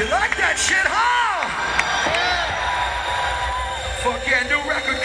You like that shit, huh? Yeah. Fuck yeah, new record